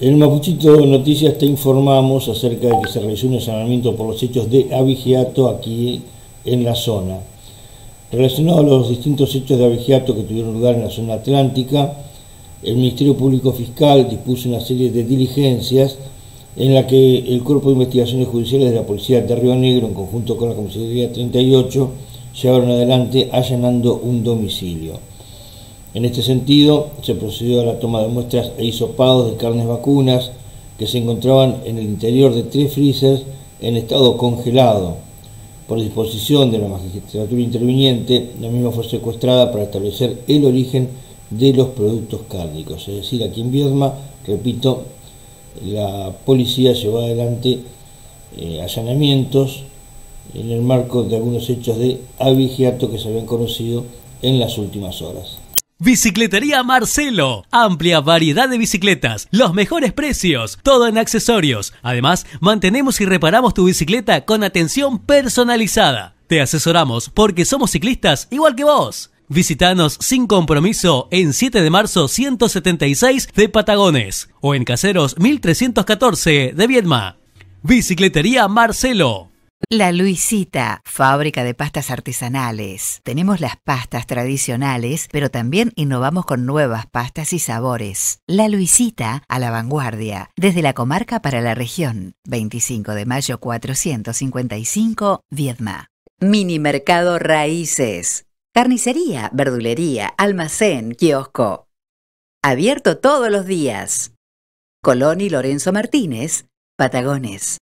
En Mapuchito Noticias te informamos acerca de que se realizó un allanamiento por los hechos de abigeato aquí en la zona. Relacionado a los distintos hechos de abigeato que tuvieron lugar en la zona atlántica, el Ministerio Público Fiscal dispuso una serie de diligencias en la que el Cuerpo de Investigaciones Judiciales de la Policía de Río Negro, en conjunto con la Comisaría 38, llevaron adelante allanando un domicilio. En este sentido, se procedió a la toma de muestras e hisopados de carnes vacunas que se encontraban en el interior de tres freezers en estado congelado. Por disposición de la magistratura interviniente, la misma fue secuestrada para establecer el origen de los productos cárnicos. Es decir, aquí en Viedma, repito, la policía llevó adelante eh, allanamientos en el marco de algunos hechos de abigeato que se habían conocido en las últimas horas. Bicicletería Marcelo. Amplia variedad de bicicletas, los mejores precios, todo en accesorios. Además, mantenemos y reparamos tu bicicleta con atención personalizada. Te asesoramos porque somos ciclistas igual que vos. Visítanos sin compromiso en 7 de marzo 176 de Patagones o en Caseros 1314 de Viedma. Bicicletería Marcelo. La Luisita, fábrica de pastas artesanales. Tenemos las pastas tradicionales, pero también innovamos con nuevas pastas y sabores. La Luisita, a la vanguardia, desde la comarca para la región. 25 de mayo 455, Viedma. Mini Mercado Raíces. Carnicería, verdulería, almacén, kiosco. Abierto todos los días. Colón y Lorenzo Martínez, Patagones.